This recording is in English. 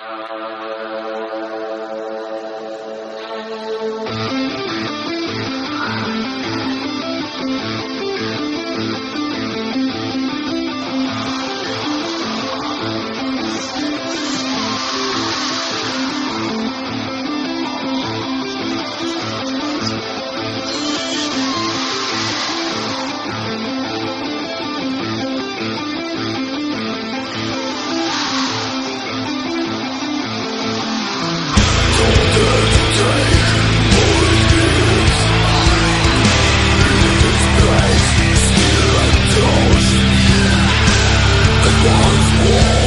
Uh, Yeah.